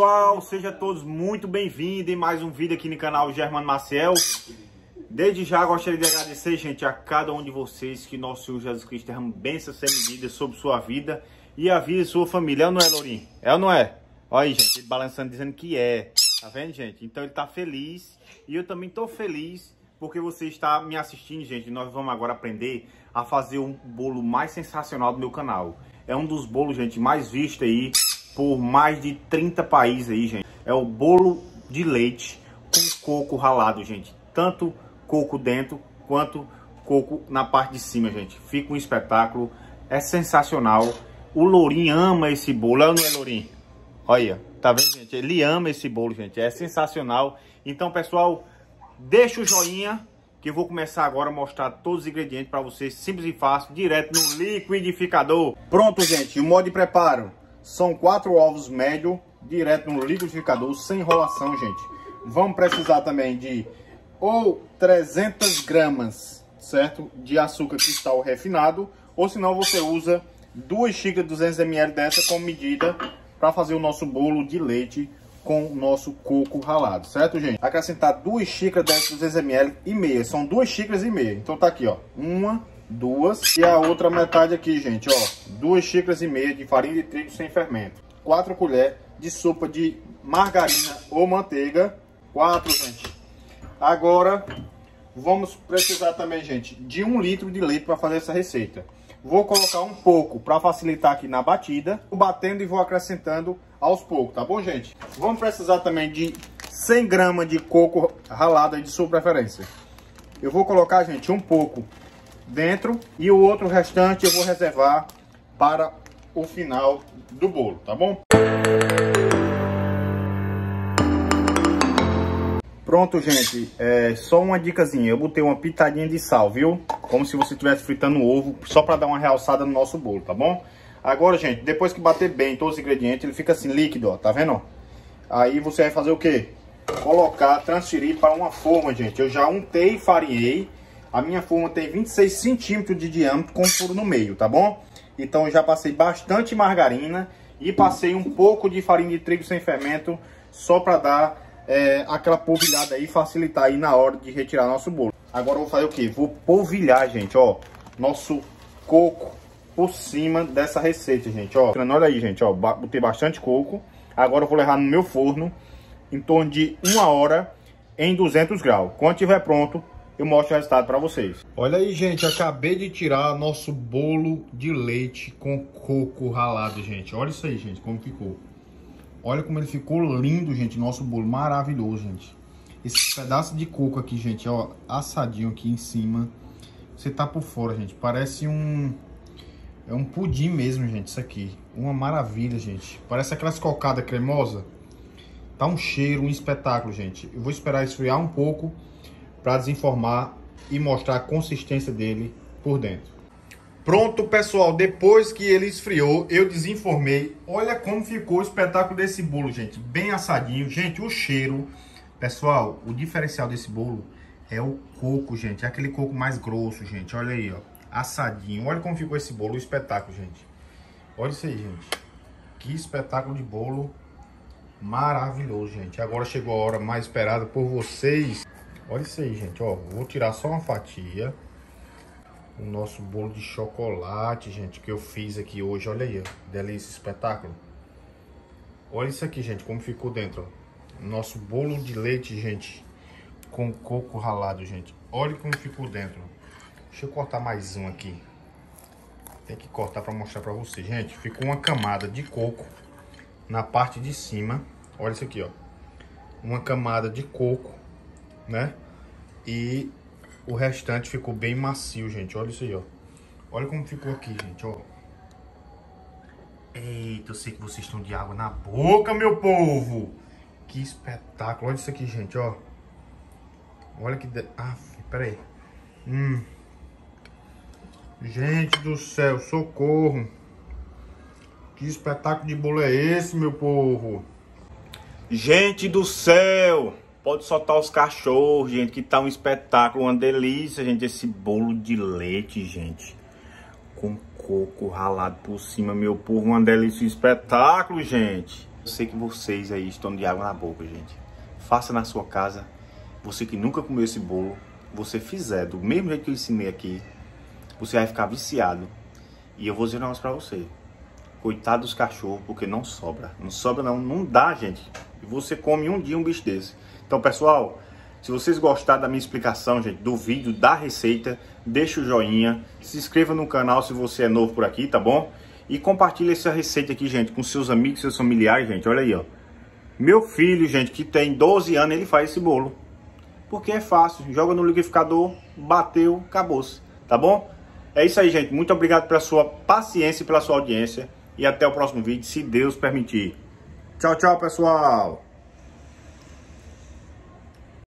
pessoal, sejam todos muito bem-vindos em mais um vídeo aqui no canal Germano Maciel. Desde já gostaria de agradecer, gente, a cada um de vocês que nosso Senhor Jesus Cristo derrama bênçãos sem medida sobre sua vida e a vida de sua família. É ou não é, Lourinho? É ou não é? Olha aí, gente, ele balançando dizendo que é. Tá vendo, gente? Então ele tá feliz e eu também tô feliz porque você está me assistindo, gente. Nós vamos agora aprender a fazer um bolo mais sensacional do meu canal. É um dos bolos, gente, mais vistos aí por mais de 30 países aí, gente. É o bolo de leite com coco ralado, gente. Tanto coco dentro quanto coco na parte de cima, gente. Fica um espetáculo, é sensacional. O Lourinho ama esse bolo, é não é, Lourinho? Olha, tá vendo, gente? Ele ama esse bolo, gente. É sensacional. Então, pessoal, deixa o joinha que eu vou começar agora a mostrar todos os ingredientes para vocês, simples e fácil, direto no liquidificador. Pronto, gente, o modo de preparo. São quatro ovos médio, direto no liquidificador, sem enrolação, gente. Vamos precisar também de ou 300 gramas, certo? De açúcar cristal refinado, ou senão você usa duas xícaras de 200 ml dessa como medida para fazer o nosso bolo de leite com o nosso coco ralado, certo, gente? Acrescentar duas xícaras dessas 200 ml e meia, são duas xícaras e meia. Então tá aqui, ó, uma, duas e a outra metade aqui, gente, ó, duas xícaras e meia de farinha de trigo sem fermento, quatro colheres de sopa de margarina ou manteiga, quatro, gente. Agora, vamos precisar também, gente, de um litro de leite para fazer essa receita. Vou colocar um pouco para facilitar aqui na batida, vou batendo e vou acrescentando aos poucos, tá bom, gente? Vamos precisar também de 100 gramas de coco ralado de sua preferência. Eu vou colocar, gente, um pouco dentro e o outro restante eu vou reservar para o final do bolo, tá bom? Pronto, gente, é só uma dicasinha, eu botei uma pitadinha de sal, viu? Como se você estivesse fritando ovo, só para dar uma realçada no nosso bolo, tá bom? Agora, gente, depois que bater bem todos os ingredientes, ele fica assim líquido, ó, tá vendo? Aí você vai fazer o quê? Colocar, transferir para uma forma, gente. Eu já untei e farinhei. A minha forma tem 26 centímetros de diâmetro com furo no meio, tá bom? Então eu já passei bastante margarina e passei um pouco de farinha de trigo sem fermento só para dar é, aquela polvilhada aí, facilitar aí na hora de retirar nosso bolo. Agora eu vou fazer o que? Vou polvilhar, gente, ó, nosso coco por cima dessa receita, gente, ó. Olha aí, gente, ó, botei bastante coco. Agora eu vou levar no meu forno em torno de uma hora em 200 graus. Quando estiver pronto, eu mostro o resultado para vocês. Olha aí, gente, acabei de tirar nosso bolo de leite com coco ralado, gente. Olha isso aí, gente, como ficou. Olha como ele ficou lindo, gente, nosso bolo. Maravilhoso, gente. Esse pedaço de coco aqui, gente, ó, assadinho aqui em cima. Você tá por fora, gente. Parece um... É um pudim mesmo, gente, isso aqui. Uma maravilha, gente. Parece aquelas cocadas cremosas. Tá um cheiro, um espetáculo, gente. Eu vou esperar esfriar um pouco para desenformar e mostrar a consistência dele por dentro. Pronto, pessoal, depois que ele esfriou, eu desenformei. Olha como ficou o espetáculo desse bolo, gente. Bem assadinho. Gente, o cheiro... Pessoal, o diferencial desse bolo é o coco, gente. É aquele coco mais grosso, gente. Olha aí, ó. Assadinho. Olha como ficou esse bolo, o espetáculo, gente. Olha isso aí, gente. Que espetáculo de bolo maravilhoso, gente. Agora chegou a hora mais esperada por vocês. Olha isso aí, gente. Ó, vou tirar só uma fatia o nosso bolo de chocolate, gente, que eu fiz aqui hoje. Olha aí, ó, delícia, espetáculo. Olha isso aqui, gente, como ficou dentro. Ó. Nosso bolo de leite, gente, com coco ralado, gente. Olha como ficou dentro. Deixa eu cortar mais um aqui. Tem que cortar para mostrar para você, gente. Ficou uma camada de coco na parte de cima. Olha isso aqui, ó. Uma camada de coco, né? E o restante ficou bem macio, gente. Olha isso aí, ó. Olha como ficou aqui, gente, ó. Eita, eu sei que vocês estão de água na boca, meu povo. Que espetáculo. Olha isso aqui, gente, ó. Olha que... De... Ah, peraí. Hum. Gente do céu, socorro. Que espetáculo de bolo é esse, meu povo? Gente do céu. Pode soltar os cachorros, gente, que tá um espetáculo, uma delícia, gente, esse bolo de leite, gente. Com coco ralado por cima, meu povo, uma delícia, um espetáculo, gente. Eu sei que vocês aí estão de água na boca, gente. Faça na sua casa. Você que nunca comeu esse bolo, você fizer do mesmo jeito que eu ensinei aqui, você vai ficar viciado. E eu vou dizer um negócio pra você. Coitado dos cachorros, porque não sobra. Não sobra não, não dá, gente. E você come um dia um bicho desse. Então, pessoal, se vocês gostaram da minha explicação, gente, do vídeo, da receita, deixa o joinha, se inscreva no canal se você é novo por aqui, tá bom? E compartilhe essa receita aqui, gente, com seus amigos, seus familiares, gente, olha aí, ó. Meu filho, gente, que tem 12 anos, ele faz esse bolo. Porque é fácil, joga no liquidificador, bateu, acabou-se, tá bom? É isso aí, gente. Muito obrigado pela sua paciência e pela sua audiência. E até o próximo vídeo, se Deus permitir. Tchau, tchau, pessoal!